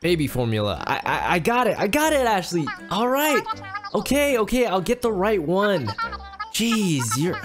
Baby formula. I, I I got it. I got it, Ashley. All right. Okay, okay. I'll get the right one. Jeez, you're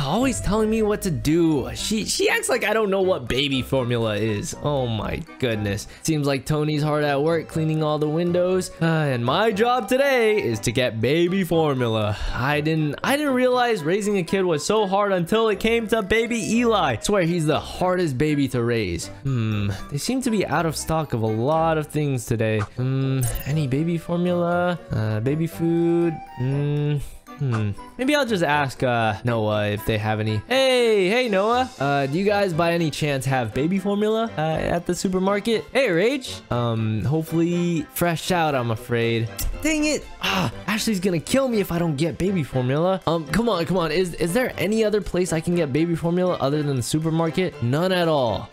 always telling me what to do. She she acts like I don't know what baby formula is. Oh my goodness. Seems like Tony's hard at work cleaning all the windows. Uh, and my job today is to get baby formula. I didn't I didn't realize raising a kid was so hard until it came to baby Eli. I swear he's the hardest baby to raise. Hmm, they seem to be out of stock of a lot of things today. Hmm, any baby formula? Uh, baby food? Hmm. Hmm. Maybe I'll just ask uh, Noah if they have any. Hey, hey Noah. Uh, do you guys by any chance have baby formula uh, at the supermarket? Hey Rage. Um, hopefully fresh out. I'm afraid. Dang it. Ah, Ashley's gonna kill me if I don't get baby formula. Um, come on, come on. Is is there any other place I can get baby formula other than the supermarket? None at all.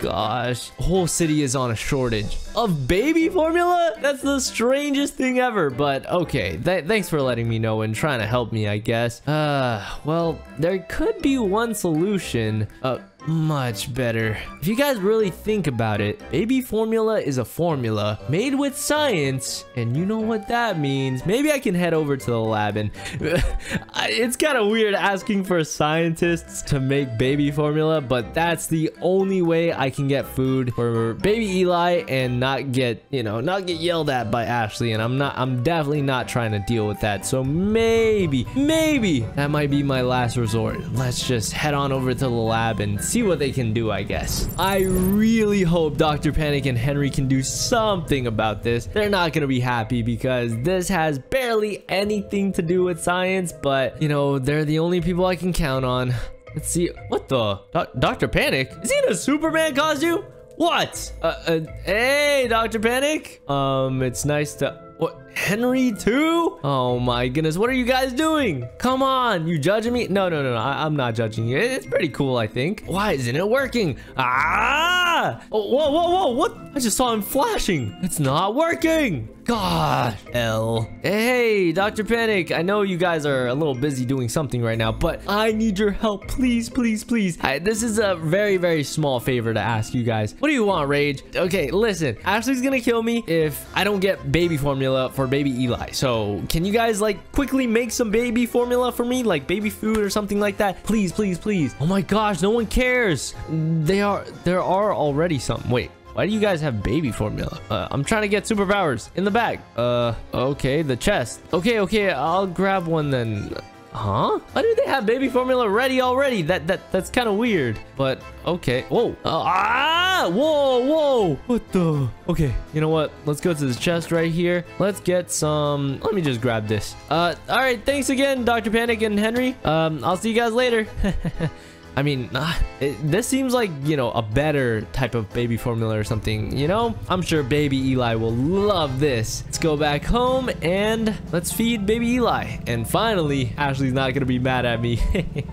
Gosh. whole city is on a shortage of baby formula? That's the strangest thing ever. But okay, th thanks for letting me know and trying to help me, I guess. Uh, well, there could be one solution. Uh, much better. If you guys really think about it, baby formula is a formula made with science, and you know what that means. Maybe I can head over to the lab and it's kind of weird asking for scientists to make baby formula, but that's the only way I can get food for baby Eli and not get, you know, not get yelled at by Ashley, and I'm not, I'm definitely not trying to deal with that. So maybe, maybe that might be my last resort. Let's just head on over to the lab and see what they can do, I guess. I really hope Dr. Panic and Henry can do something about this. They're not gonna be happy because this has barely anything to do with science, but you know, they're the only people I can count on. Let's see. What the? Do Dr. Panic? Is he in a Superman costume? What? Uh, uh, hey, Dr. Panic. Um, it's nice to... What? Henry too? Oh my goodness, what are you guys doing? Come on, you judging me? No, no, no, no, I am not judging you. It's pretty cool, I think. Why isn't it working? Ah! Oh, whoa, whoa, whoa, what? I just saw him flashing. It's not working. Gosh, L. Hey, Dr. Panic, I know you guys are a little busy doing something right now, but I need your help. Please, please, please. I, this is a very, very small favor to ask you guys. What do you want, Rage? Okay, listen. Ashley's gonna kill me if I don't get baby formula for baby Eli. So can you guys like quickly make some baby formula for me? Like baby food or something like that? Please, please, please. Oh my gosh, no one cares. They are, there are already some. Wait, why do you guys have baby formula? Uh, I'm trying to get superpowers in the bag. Uh, okay, the chest. Okay, okay, I'll grab one then. Huh? Why do they have baby formula ready already? That that that's kind of weird. But okay. Whoa. Uh, ah! Whoa! Whoa! What the? Okay. You know what? Let's go to this chest right here. Let's get some. Let me just grab this. Uh. All right. Thanks again, Dr. Panic and Henry. Um. I'll see you guys later. I mean, uh, it, this seems like, you know, a better type of baby formula or something, you know? I'm sure baby Eli will love this. Let's go back home and let's feed baby Eli. And finally, Ashley's not gonna be mad at me.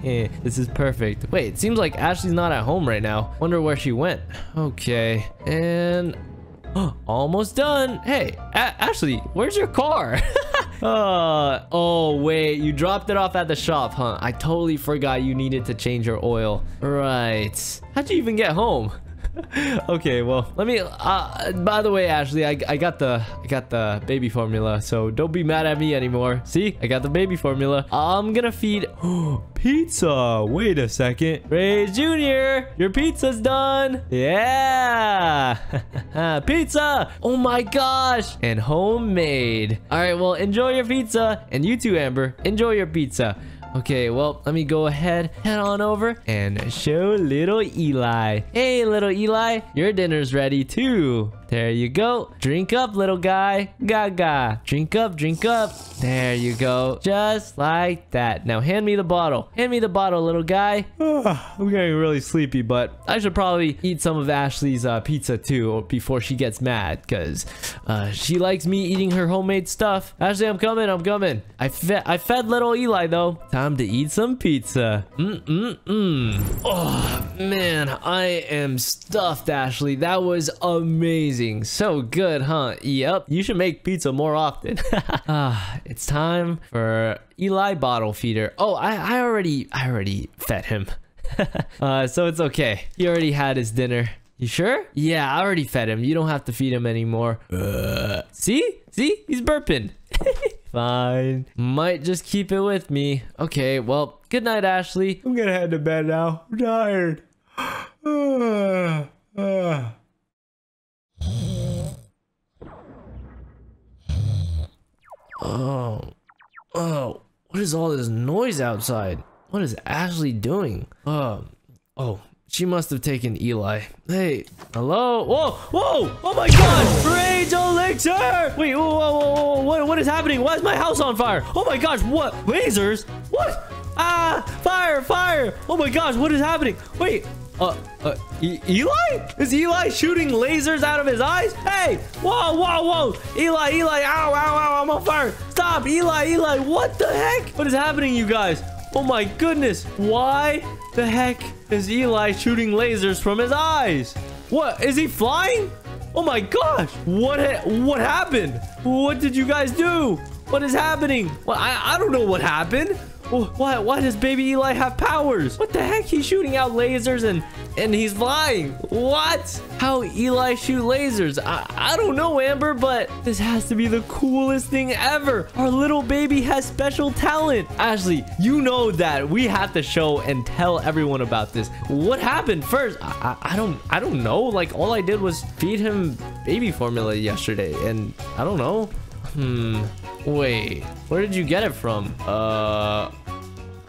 this is perfect. Wait, it seems like Ashley's not at home right now. Wonder where she went. Okay, and Almost done. Hey, A Ashley, where's your car? uh, oh, wait. You dropped it off at the shop, huh? I totally forgot you needed to change your oil. Right. How'd you even get home? okay, well, let me. Uh, by the way, Ashley, I, I got the I got the baby formula, so don't be mad at me anymore. See, I got the baby formula. I'm gonna feed pizza. Wait a second, Ray Junior, your pizza's done. Yeah, pizza. Oh my gosh, and homemade. All right, well, enjoy your pizza, and you too, Amber. Enjoy your pizza. Okay, well, let me go ahead, head on over and show little Eli. Hey, little Eli, your dinner's ready too. There you go. Drink up, little guy. Gaga. Drink up, drink up. There you go. Just like that. Now hand me the bottle. Hand me the bottle, little guy. I'm getting really sleepy, but I should probably eat some of Ashley's uh, pizza too before she gets mad because uh, she likes me eating her homemade stuff. Ashley, I'm coming. I'm coming. I, fed I fed little Eli though. Time to eat some pizza. Mm-mm-mm. Oh, man. I am stuffed, Ashley. That was amazing amazing. So good, huh? Yep, you should make pizza more often. ah, it's time for Eli bottle feeder. Oh, I, I already, I already fed him. uh, so it's okay. He already had his dinner. You sure? Yeah, I already fed him. You don't have to feed him anymore. Uh, see? See? He's burping. Fine. Might just keep it with me. Okay, well, good night, Ashley. I'm gonna head to bed now. I'm tired. oh. Oh. What is all this noise outside? What is Ashley doing? Oh. Oh. She must have taken Eli. Hey, hello? Whoa, whoa! Oh my god! Rage elixir! Wait, whoa, whoa, whoa, whoa, what, what is happening? Why is my house on fire? Oh my gosh, what? Lasers? What? Ah, fire, fire! Oh my gosh, what is happening? Wait, uh, uh, e Eli? Is Eli shooting lasers out of his eyes? Hey, whoa, whoa, whoa! Eli, Eli, ow, ow, ow, I'm on fire! Stop, Eli, Eli, what the heck? What is happening, you guys? Oh my goodness, why the heck is Eli shooting lasers from his eyes? What, is he flying? Oh my gosh, what, ha what happened? What did you guys do? What is happening? Well, I, I don't know what happened. Why, why does baby Eli have powers? What the heck? He's shooting out lasers and, and he's flying. What? How Eli shoot lasers? I, I don't know, Amber, but this has to be the coolest thing ever. Our little baby has special talent. Ashley, you know that we have to show and tell everyone about this. What happened first? I, I, I don't I don't know. Like all I did was feed him baby formula yesterday and I don't know. Hmm. Wait. Where did you get it from? Uh.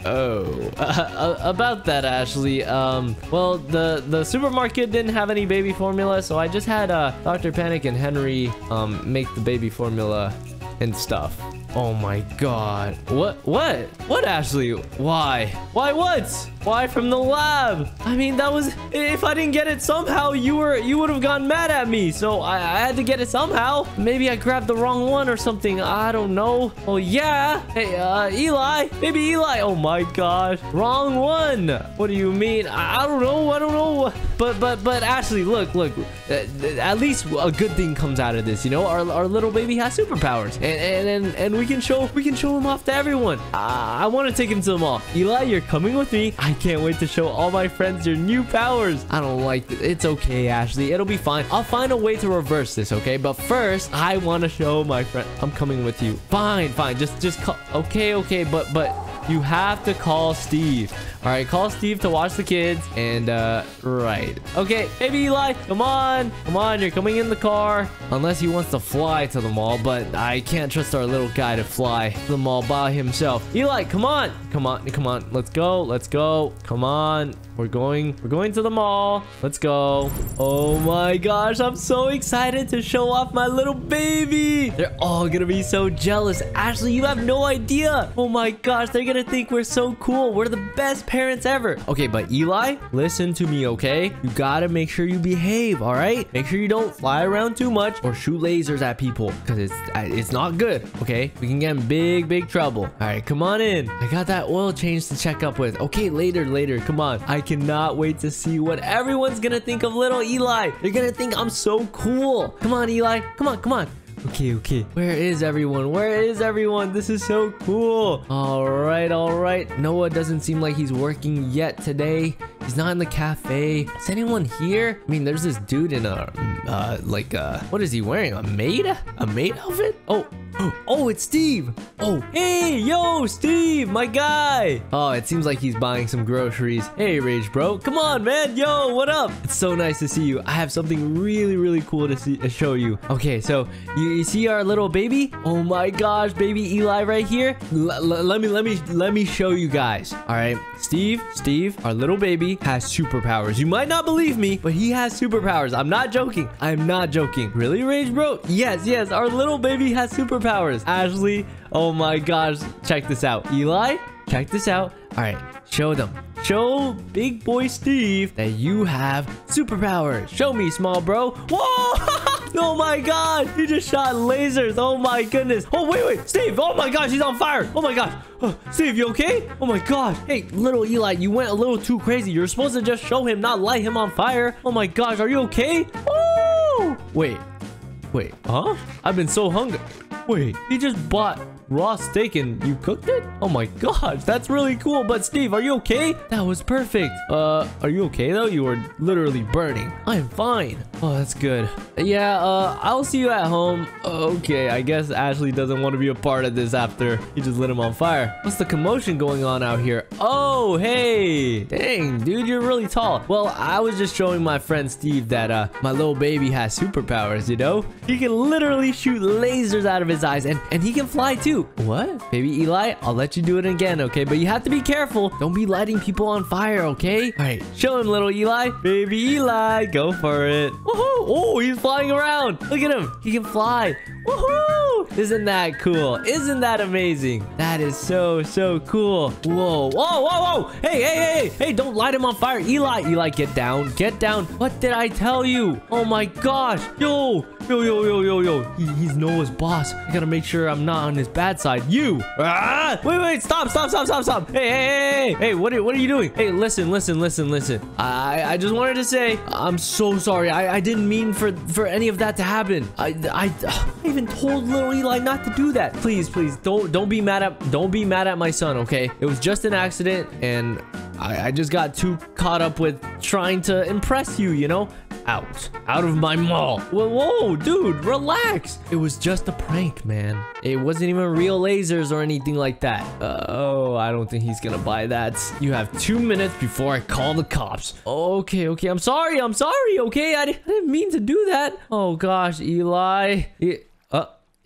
Oh, uh, about that, Ashley. Um, well, the the supermarket didn't have any baby formula, so I just had uh, Dr. Panic and Henry um make the baby formula and stuff. Oh my god. What? What? What, Ashley? Why? Why what? Why from the lab? I mean, that was... If I didn't get it somehow, you were you would have gotten mad at me. So I, I had to get it somehow. Maybe I grabbed the wrong one or something. I don't know. Oh, yeah. Hey, uh, Eli. Maybe Eli. Oh my gosh. Wrong one. What do you mean? I, I don't know. I don't know. But, but, but, Ashley, look, look. Uh, at least a good thing comes out of this, you know? Our, our little baby has superpowers. And, and, and, and we can show we can show him off to everyone. Uh, I want to take him to the mall. Eli, you're coming with me. I can't wait to show all my friends your new powers. I don't like it. It's okay, Ashley. It'll be fine. I'll find a way to reverse this, okay? But first, I want to show my friend. I'm coming with you. Fine, fine. Just, just call. Okay, okay. But, but you have to call Steve. All right, call Steve to watch the kids. And, uh, right. Okay, baby Eli, come on. Come on, you're coming in the car. Unless he wants to fly to the mall, but I can't trust our little guy to fly to the mall by himself. Eli, come on. Come on, come on. Let's go. Let's go. Come on. We're going, we're going to the mall. Let's go. Oh my gosh, I'm so excited to show off my little baby. They're all gonna be so jealous. Ashley, you have no idea. Oh my gosh, they're gonna think we're so cool. We're the best parents ever. Okay, but Eli, listen to me, okay? You gotta make sure you behave, all right? Make sure you don't fly around too much or shoot lasers at people because it's it's not good, okay? We can get in big, big trouble. All right, come on in. I got that oil change to check up with. Okay, later, later. Come on. I cannot wait to see what everyone's gonna think of little Eli. They're gonna think I'm so cool. Come on, Eli. Come on, come on. Okay, okay. Where is everyone? Where is everyone? This is so cool. All right, all right. Noah doesn't seem like he's working yet today. He's not in the cafe. Is anyone here? I mean, there's this dude in a, uh, like, uh, what is he wearing? A maid? A maid outfit? Oh, Oh, it's Steve. Oh, hey, yo, Steve, my guy. Oh, it seems like he's buying some groceries. Hey, Rage Bro. Come on, man. Yo, what up? It's so nice to see you. I have something really, really cool to, see, to show you. Okay, so you, you see our little baby? Oh my gosh, baby Eli right here. L let me, let me, let me show you guys. All right, Steve, Steve, our little baby has superpowers. You might not believe me, but he has superpowers. I'm not joking. I'm not joking. Really, Rage Bro? Yes, yes, our little baby has superpowers. Ashley, oh my gosh. Check this out. Eli, check this out. All right, show them. Show big boy Steve that you have superpowers. Show me, small bro. Whoa! Oh my god, he just shot lasers. Oh my goodness. Oh, wait, wait. Steve, oh my gosh, he's on fire. Oh my gosh. Oh, Steve, you okay? Oh my gosh. Hey, little Eli, you went a little too crazy. You're supposed to just show him, not light him on fire. Oh my gosh, are you okay? Oh! Wait, wait, huh? I've been so hungry. Wait, he just bought raw steak and you cooked it? Oh my gosh, that's really cool. But Steve, are you okay? That was perfect. Uh, are you okay though? You were literally burning. I'm fine. Oh, that's good. Yeah, uh, I'll see you at home. Okay, I guess Ashley doesn't want to be a part of this after he just lit him on fire. What's the commotion going on out here? Oh, hey. Dang, dude, you're really tall. Well, I was just showing my friend Steve that uh, my little baby has superpowers, you know? He can literally shoot lasers out of his eyes and, and he can fly too. What? Baby Eli, I'll let you do it again, okay? But you have to be careful. Don't be lighting people on fire, okay? All right, show him, little Eli. Baby Eli, go for it. Woohoo! Oh, he's flying around. Look at him. He can fly. Woohoo! Isn't that cool? Isn't that amazing? That is so, so cool. Whoa, whoa, whoa, whoa. Hey, hey, hey, hey, don't light him on fire. Eli, Eli, get down, get down. What did I tell you? Oh my gosh. Yo, yo, yo, yo, yo, yo. He, he's Noah's boss. I gotta make sure I'm not on his bad side. You. Ah, wait, wait, stop, stop, stop, stop, stop. Hey, hey, hey, hey, hey, what are, what are you doing? Hey, listen, listen, listen, listen. I, I just wanted to say, I'm so sorry. I, I didn't mean for, for any of that to happen. I, I, I even told little Eli not to do that. Please, please, don't, don't be mad at, don't be mad at my son, okay? It was just an accident, and I, I just got too caught up with trying to impress you, you know? Out. Out of my mall. Whoa, whoa, dude, relax. It was just a prank, man. It wasn't even real lasers or anything like that. Uh, oh, I don't think he's gonna buy that. You have two minutes before I call the cops. Okay, okay, I'm sorry, I'm sorry, okay? I, I didn't mean to do that. Oh, gosh, Eli. Uh,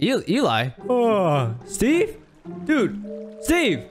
E- Eli? Oh, Steve? Dude, Steve,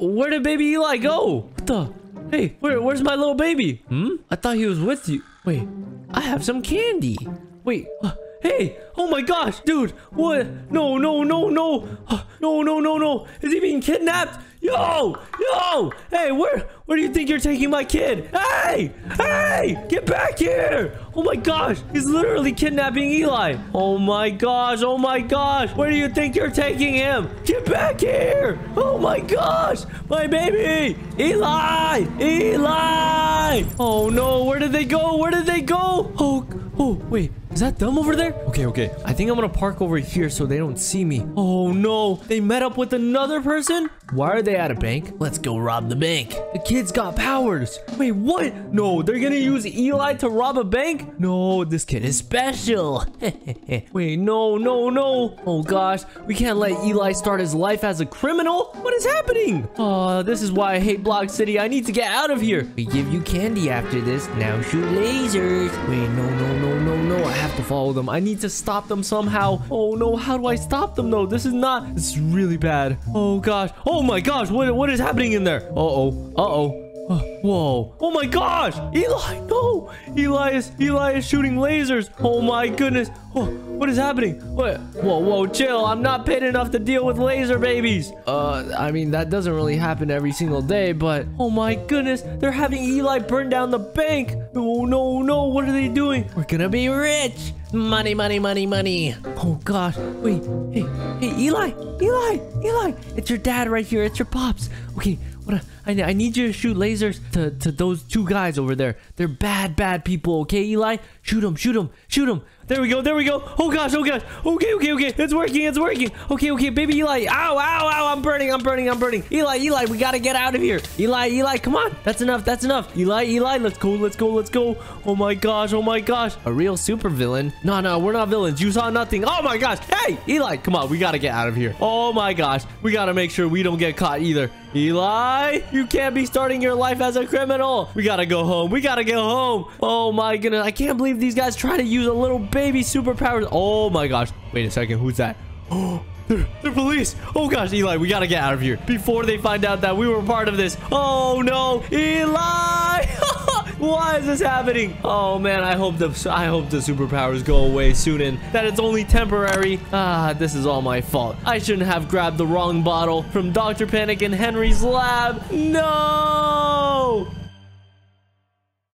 where did baby Eli go? What the? Hey, where, where's my little baby? Hmm? I thought he was with you. Wait, I have some candy. Wait, uh, hey, oh my gosh, dude, what? No, no, no, no, uh, no, no, no, no. Is he being kidnapped? Yo, yo, hey, where, where do you think you're taking my kid? Hey, hey, get back here. Oh my gosh, he's literally kidnapping Eli. Oh my gosh, oh my gosh, where do you think you're taking him? Get back here. Oh my gosh, my baby, Eli, Eli. Oh no, where did they go? Where did they go? Oh, oh, wait. Is that them over there? Okay, okay. I think I'm gonna park over here so they don't see me. Oh no, they met up with another person? Why are they at a bank? Let's go rob the bank. The kid's got powers. Wait, what? No, they're gonna use Eli to rob a bank? No, this kid is special. Wait, no, no, no. Oh gosh, we can't let Eli start his life as a criminal. What is happening? Oh, this is why I hate Block City. I need to get out of here. We give you candy after this. Now shoot lasers. Wait, no, no, no, no, no. I have to follow them. I need to stop them somehow. Oh no, how do I stop them though? This is not, this is really bad. Oh gosh. Oh my gosh, what, what is happening in there? Uh-oh, uh-oh. Oh, whoa. Oh my gosh. Eli, no. Eli is, Eli is shooting lasers. Oh my goodness. Oh, what is happening? What? Whoa, whoa, chill. I'm not paid enough to deal with laser babies. Uh, I mean, that doesn't really happen every single day, but oh my goodness. They're having Eli burn down the bank. Oh no, no. What are they doing? We're gonna be rich. Money, money, money, money. Oh gosh. Wait. Hey, hey, Eli, Eli, Eli. It's your dad right here. It's your pops. Okay. What? I, I need you to shoot lasers to, to those two guys over there. They're bad, bad people. Okay, Eli? Shoot them, shoot them, shoot them. There we go, there we go. Oh gosh, oh gosh. Okay, okay, okay. It's working, it's working. Okay, okay, baby Eli. Ow, ow, ow. I'm burning, I'm burning, I'm burning. Eli, Eli, we gotta get out of here. Eli, Eli, come on. That's enough, that's enough. Eli, Eli, let's go, let's go, let's go. Oh my gosh, oh my gosh. A real super villain. No, no, we're not villains. You saw nothing. Oh my gosh. Hey, Eli, come on. We gotta get out of here. Oh my gosh. We gotta make sure we don't get caught either. Eli, you can't be starting your life as a criminal. We gotta go home. We gotta go home. Oh my goodness. I can't believe these guys try to use a little baby superpowers. Oh my gosh. Wait a second. Who's that? Oh, they're, they're police. Oh gosh, Eli, we gotta get out of here before they find out that we were part of this. Oh no, Eli! Why is this happening? Oh man, I hope the I hope the superpowers go away soon and that it's only temporary. Ah, this is all my fault. I shouldn't have grabbed the wrong bottle from Dr. Panic and Henry's lab. No!